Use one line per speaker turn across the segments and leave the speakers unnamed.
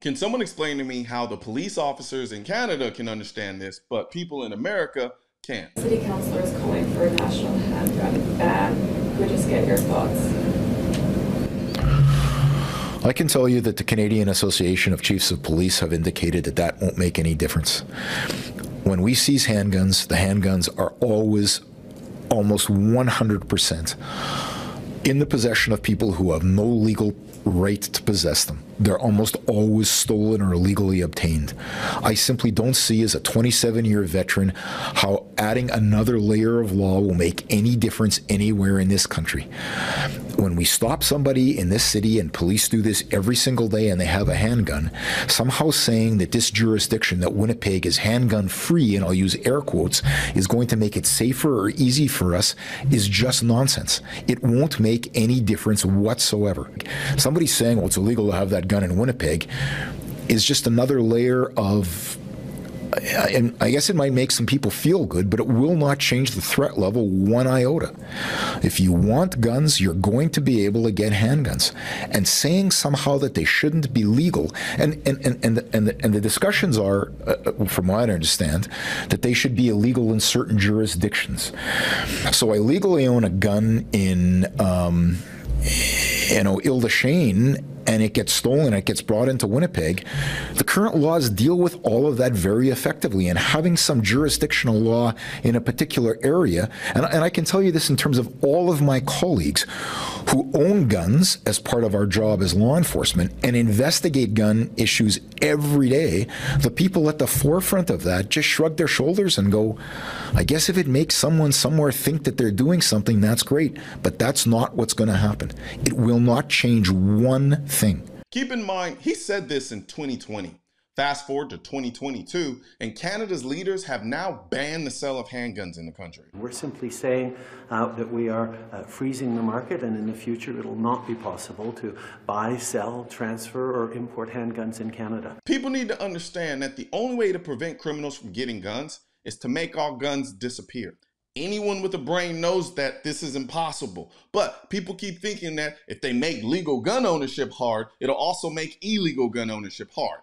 Can someone explain to me how the police officers in Canada can understand this, but people in America can't?
City councillor is calling for a national handgun ban. Could we just get your thoughts?
I can tell you that the Canadian Association of Chiefs of Police have indicated that that won't make any difference. When we seize handguns, the handguns are always almost 100% in the possession of people who have no legal right to possess them. They're almost always stolen or illegally obtained. I simply don't see, as a 27 year veteran, how adding another layer of law will make any difference anywhere in this country. When we stop somebody in this city, and police do this every single day, and they have a handgun, somehow saying that this jurisdiction, that Winnipeg is handgun free, and I'll use air quotes, is going to make it safer or easy for us is just nonsense. It won't make any difference whatsoever. Somebody saying, well, it's illegal to have that gun in Winnipeg is just another layer of and I guess it might make some people feel good, but it will not change the threat level one iota. If you want guns, you're going to be able to get handguns. And saying somehow that they shouldn't be legal, and and and and, and, the, and the discussions are, uh, from what I understand, that they should be illegal in certain jurisdictions. So I legally own a gun in. Um, you know, Ile Chênes and it gets stolen, it gets brought into Winnipeg, the current laws deal with all of that very effectively. And having some jurisdictional law in a particular area, and, and I can tell you this in terms of all of my colleagues who own guns as part of our job as law enforcement and investigate gun issues every day, the people at the forefront of that just shrug their shoulders and go, I guess if it makes someone somewhere think that they're doing something, that's great. But that's not what's going to happen. It will not change one thing.
Keep in mind, he said this in 2020. Fast forward to 2022, and Canada's leaders have now banned the sale of handguns in the country.
We're simply saying uh, that we are uh, freezing the market, and in the future, it'll not be possible to buy, sell, transfer, or import handguns in Canada.
People need to understand that the only way to prevent criminals from getting guns is to make all guns disappear. Anyone with a brain knows that this is impossible. But people keep thinking that if they make legal gun ownership hard, it'll also make illegal gun ownership hard.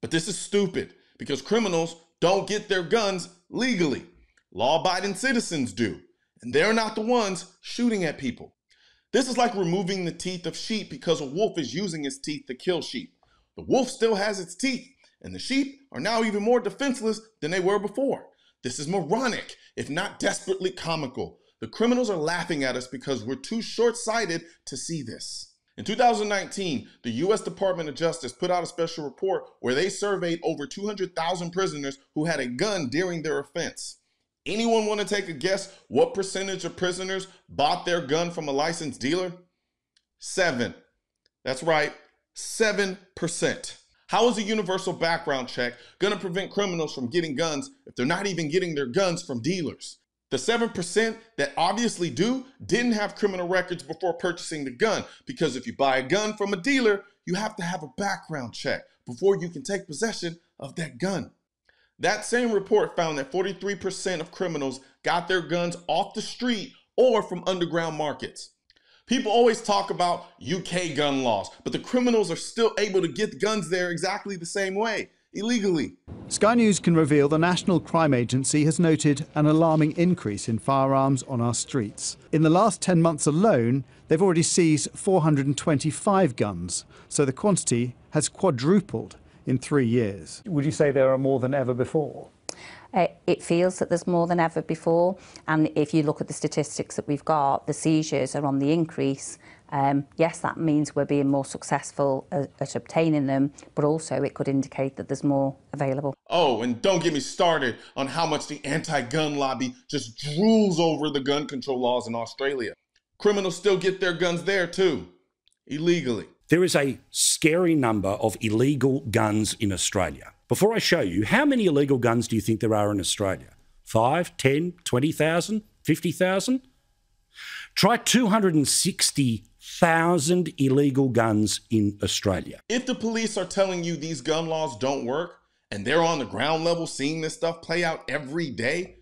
But this is stupid because criminals don't get their guns legally. Law abiding citizens do, and they're not the ones shooting at people. This is like removing the teeth of sheep because a wolf is using its teeth to kill sheep. The wolf still has its teeth, and the sheep are now even more defenseless than they were before. This is moronic, if not desperately comical. The criminals are laughing at us because we're too short sighted to see this. In 2019, the U.S. Department of Justice put out a special report where they surveyed over 200,000 prisoners who had a gun during their offense. Anyone want to take a guess what percentage of prisoners bought their gun from a licensed dealer? Seven. That's right, 7%. How is a universal background check going to prevent criminals from getting guns if they're not even getting their guns from dealers? The 7% that obviously do didn't have criminal records before purchasing the gun because if you buy a gun from a dealer, you have to have a background check before you can take possession of that gun. That same report found that 43% of criminals got their guns off the street or from underground markets. People always talk about UK gun laws, but the criminals are still able to get guns there exactly the same way illegally.
Sky News can reveal the National Crime Agency has noted an alarming increase in firearms on our streets. In the last 10 months alone, they've already seized 425 guns, so the quantity has quadrupled in three years.
Would you say there are more than ever before?
Uh, it feels that there's more than ever before. And if you look at the statistics that we've got, the seizures are on the increase. Um, yes, that means we're being more successful at, at obtaining them, but also it could indicate that there's more available.
Oh, and don't get me started on how much the anti gun lobby just drools over the gun control laws in Australia. Criminals still get their guns there too, illegally.
There is a scary number of illegal guns in Australia. Before I show you, how many illegal guns do you think there are in Australia? Five, ten, twenty thousand, fifty thousand? Try 260,000 illegal guns in Australia.
If the police are telling you these gun laws don't work and they're on the ground level seeing this stuff play out every day,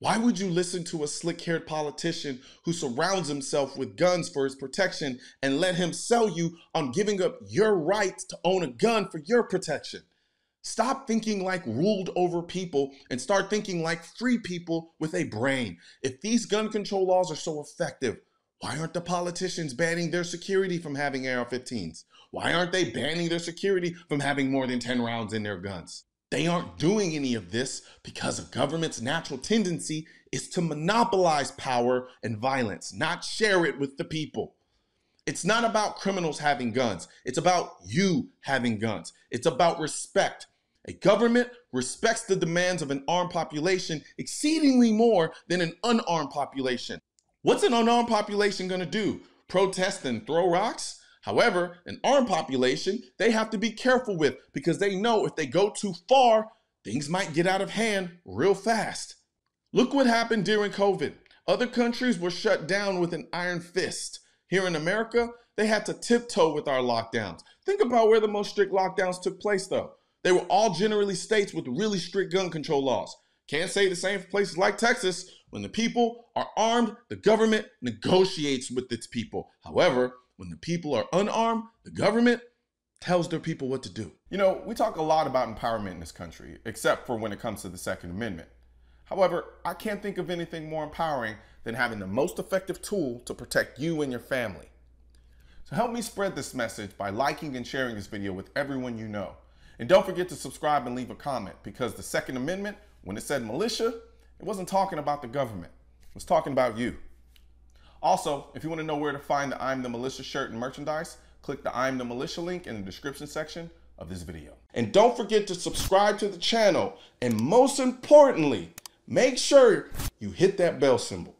Why would you listen to a slick haired politician who surrounds himself with guns for his protection and let him sell you on giving up your right to own a gun for your protection? Stop thinking like ruled over people and start thinking like free people with a brain. If these gun control laws are so effective, why aren't the politicians banning their security from having AR 15s? Why aren't they banning their security from having more than 10 rounds in their guns? They aren't doing any of this because a government's natural tendency is to monopolize power and violence, not share it with the people. It's not about criminals having guns. It's about you having guns. It's about respect. A government respects the demands of an armed population exceedingly more than an unarmed population. What's an unarmed population going to do? Protest and throw rocks? However, an armed population, they have to be careful with because they know if they go too far, things might get out of hand real fast. Look what happened during COVID. Other countries were shut down with an iron fist. Here in America, they had to tiptoe with our lockdowns. Think about where the most strict lockdowns took place, though. They were all generally states with really strict gun control laws. Can't say the same for places like Texas. When the people are armed, the government negotiates with its people. However, when the people are unarmed, the government tells their people what to do.
You know, we talk a lot about empowerment in this country, except for when it comes to the Second Amendment. However, I can't think of anything more empowering than having the most effective tool to protect you and your family. So help me spread this message by liking and sharing this video with everyone you know. And don't forget to subscribe and leave a comment because the Second Amendment, when it said militia, it wasn't talking about the government. It was talking about you. Also, if you want to know where to find the I'm the Militia shirt and merchandise, click the I'm the Militia link in the description section of this video.
And don't forget to subscribe to the channel. And most importantly, make sure you hit that bell symbol.